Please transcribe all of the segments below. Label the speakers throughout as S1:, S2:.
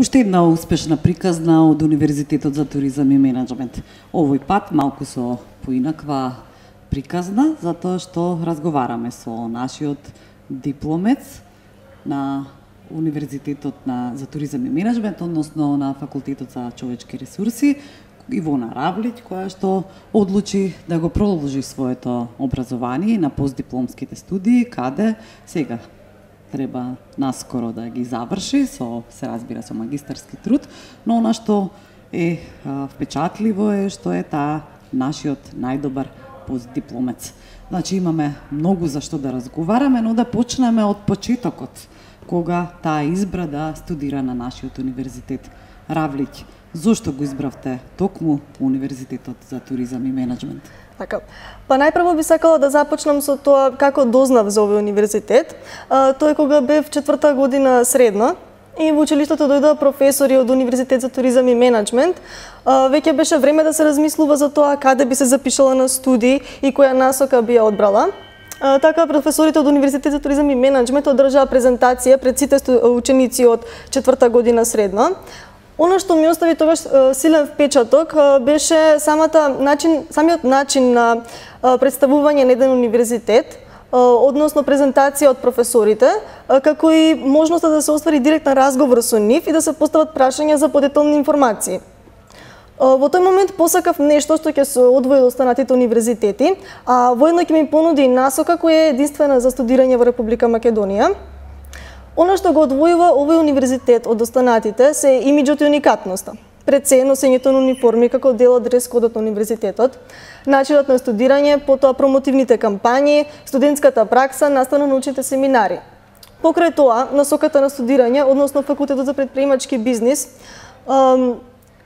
S1: Уште една успешна приказна од Универзитетот за туризам и менеджмент. Овој пат малку со поинаква приказна, затоа што разговараме со нашиот дипломец на Универзитетот на, за туризам и менеджмент, односно на Факултетот за човечки ресурси, Ивона Равлиќ, која што одлучи да го продолжи своето образование на постдипломските студии, каде? Сега треба наскоро да ги заврши, со, се разбира, со магистарски труд, но она што е а, впечатливо е што е таа нашиот најдобар постдипломец. Значи имаме многу за што да разговараме, но да почнеме од почетокот, кога таа избра да студира на нашиот универзитет. Равлиќ, зошто го избравте токму Универзитетот за туризам и менеджмент?
S2: Така. Па најпрво би сакала да започнам со тоа како дознав за овој универзитет. А, тоа е кога бев четврта година средна и во училиштето дојдоа професори од Универзитет за туризам и менеджмент. Веќе беше време да се размислува за тоа каде би се запишала на студии и која насока би ја одбрала. Така професорите од универзитетот за туризам и менеджмент одржаа презентација пред сите ученици од четврта година средна. Оно што ми остави тогаш силен впечаток беше самата начин, самиот начин на представување на еден универзитет, односно презентација од професорите, како и можноста да се оствари директен разговор со нив и да се постават прашања за подетални информации. Во тој момент посакав нешто што ќе се одвои од останатите универзитети, а воедно ќе ми понуди насока која е единствена за студирање во Република Македонија. Оно што го одвојува овој универзитет од останатите се имиджот и уникатноста. Пред се носењето на униформи како дел од дрес-кодот на универзитетот, начинот на студирање, потоа промотивните кампањи, студентската пракса, настано научните семинари. Покрај тоа, насоката на студирање, односно факултетот за предприемачки бизнис,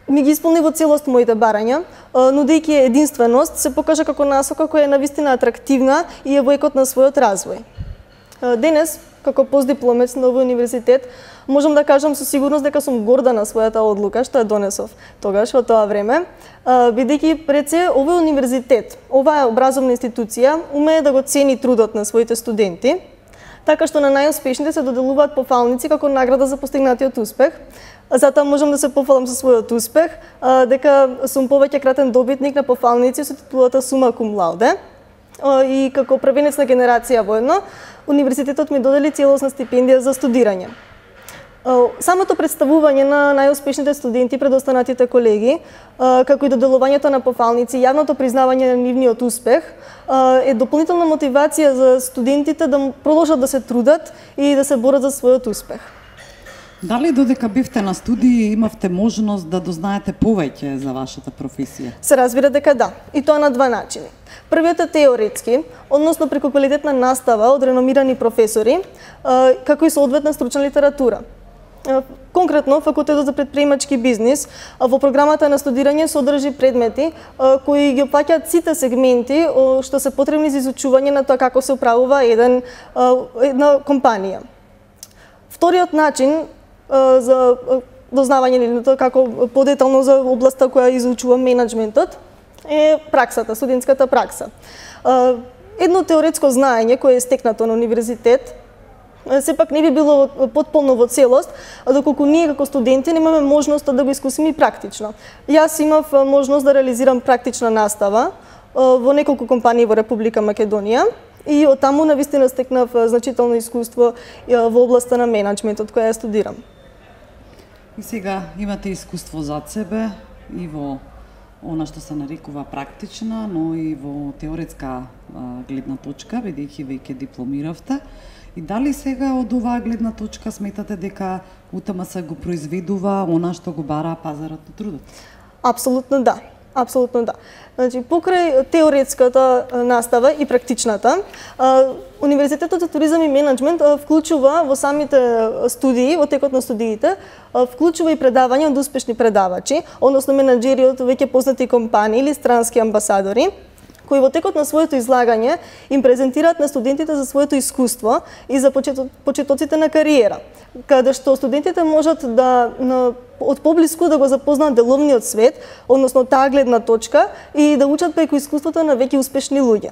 S2: ми ги исполни во целост моите барања, нудејќи единственост, се покажа како насока која е навистина атрактивна и е во екот на својот развој. Денес, како постдипломец на овој универзитет, можам да кажам со сигурност дека сум горда на својата одлука што ја донесов тогаш во тоа време, бидејќи пред се овој универзитет, оваа образовна институција умее да го цени трудот на своите студенти, така што на најуспешните се доделуваат пофалници како награда за постигнатиот успех. Затоа можам да се пофалам со својот успех, дека сум повеќе кратен добитник на пофалници со титулата Сума Кум Лауде и како правенец на генерација воедно, универзитетот ми додели целосна стипендија за студирање. Самото представување на најуспешните студенти пред останатите колеги, како и доделувањето на пофалници, јавното признавање на нивниот успех, е дополнителна мотивација за студентите да продолжат да се трудат и да се борат за својот успех.
S1: Дали додека бевте на студии имавте можност да дознаете повеќе за вашата професија?
S2: Се разбира дека да, и тоа на два начини. Првиот е теоретски, односно преку квалитетна настава од реномирани професори, како и соодветна стручна литература. Конкретно, факултетот за предприемачки бизнис во програмата на студирање содржи предмети кои ги опфаќаат сите сегменти што се потребни за изучување на тоа како се управува еден една компанија. Вториот начин за дознавање на тоа како подетално за областа која изучува менеджментот е праксата, студентската пракса. Едно теоретско знаење кое е стекнато на универзитет, сепак не би било потполно во целост, доколку ние како студенти немаме можност да го искусиме практично. Јас имав можност да реализирам практична настава во неколку компании во Република Македонија и од таму на вистина стекнав значително искуство во областа на менеджментот која ја студирам.
S1: И сега имате искуство за себе и во она што се нарекува практична, но и во теоретска гледна точка, бидејќи веќе дипломиравте. И дали сега од оваа гледна точка сметате дека УТМС го произведува она што го бара пазарот на трудот?
S2: Апсолутно да. Апсолутно да. Значи, покрај теоретската настава и практичната, Универзитетот за туризам и менеджмент вклучува во самите студии, во текот на студиите, вклучува и предавања од успешни предавачи, односно менеджери од веќе познати компании или странски амбасадори, кои во текот на своето излагање им презентираат на студентите за своето искуство и за почетоците на кариера, каде што студентите можат да на, од поблиску да го запознаат деловниот свет, односно таа гледна точка и да учат преку искуството на веќе успешни луѓе.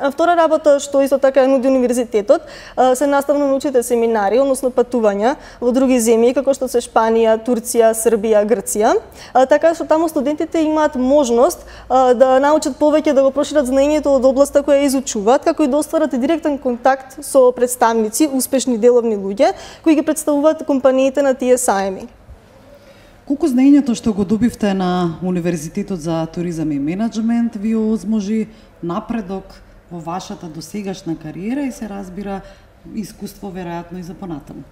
S2: А втора работа што исто така ја нуди универзитетот се наставно научите семинари, односно патувања во други земји како што се Шпанија, Турција, Србија, Грција. Така што таму студентите имаат можност да научат повеќе да го прошират знаењето од областа која изучуваат, како и да остварат директен контакт со представници, успешни деловни луѓе кои ги представуваат компаниите на тие саеми.
S1: Колку знаењето што го добивте на Универзитетот за туризам и менеджмент ви озможи напредок во вашата досегашна кариера и се разбира искуство веројатно и за понатаму?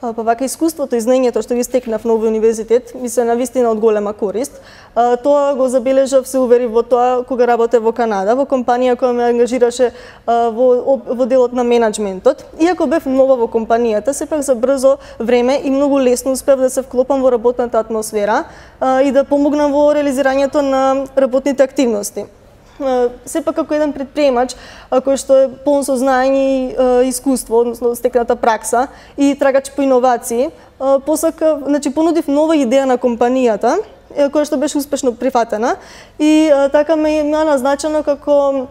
S2: Па вака искуството и знаењето што ги стекнав на овој универзитет ми се навистина од голема корист. Тоа го забележав, се увери во тоа кога работев во Канада, во компанија која ме ангажираше во, во делот на менеджментот. Иако бев нова во компанијата, сепак за брзо време и многу лесно успев да се вклопам во работната атмосфера и да помогнам во реализирањето на работните активности сепак како еден предприемач кој што е полн со знаење и искуство, односно стекната пракса и трагач по иновации, посака, значи понудив нова идеја на компанијата која што беше успешно прифатена и така ме ме назначено како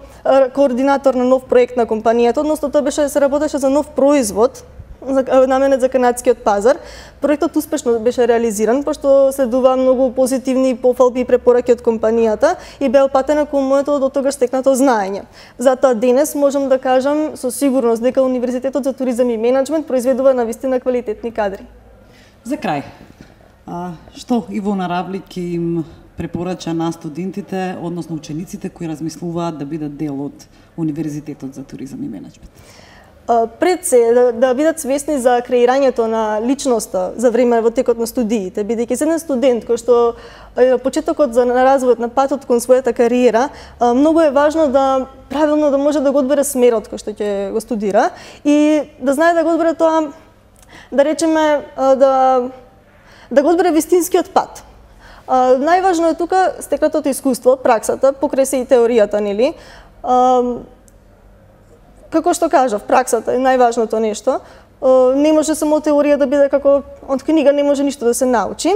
S2: координатор на нов проект на компанијата, односно тоа беше се работеше за нов производ наменет за канадскиот пазар. Проектот успешно беше реализиран, пошто следува многу позитивни пофалби и препораки од компанијата и бе опатена кон моето до тогаш стекнато знаење. Затоа денес можам да кажам со сигурност дека Универзитетот за туризам и менеджмент произведува на вистина квалитетни кадри.
S1: За крај, а, што Ивона Равлик им препорача на студентите, односно учениците кои размислуваат да бидат дел од Универзитетот за туризам и менеджмент?
S2: Пред се да, да бидат свесни за креирањето на личноста за време во текот на студиите, бидејќи се еден студент кој што почетокот за на развојот на патот кон својата кариера, многу е важно да правилно да може да го одбере смерот кој што ќе го студира и да знае да го одбере тоа да речеме да да го одбере вистинскиот пат. најважно е тука стекнатото искуство, праксата, покрај се и теоријата, нели? Како што кажав, праксата е најважното нешто. Не може само теорија да биде како од книга, не може ништо да се научи.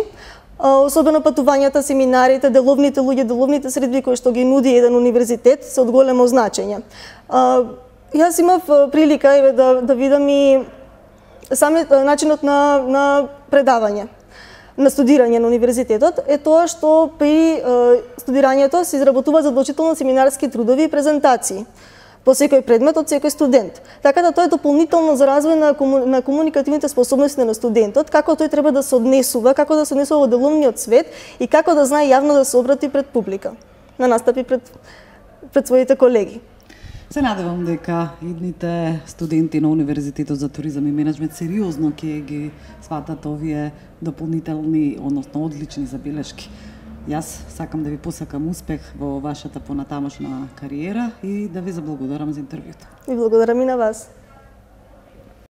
S2: Особено патувањата, семинарите, деловните луѓе, деловните средби кои што ги нуди еден универзитет се од големо значење. Јас имав прилика еве да да видам и сами начинот на на предавање на студирање на универзитетот е тоа што при студирањето се изработува задолжително семинарски трудови и презентации по секој предмет од секој студент. Така да тоа е дополнително за развој на, кому, на комуникативните способности на студентот, како тој треба да се однесува, како да се однесува во делумниот свет и како да знае јавно да се обрати пред публика, на настапи пред, пред своите колеги.
S1: Се надевам дека идните студенти на Универзитетот за туризам и менеджмент сериозно ќе ги сватат овие дополнителни, односно одлични забелешки Јас сакам да ви посакам успех во вашата понатамошна кариера и да ви заблагодарам за интервјуто.
S2: И благодарам и на вас.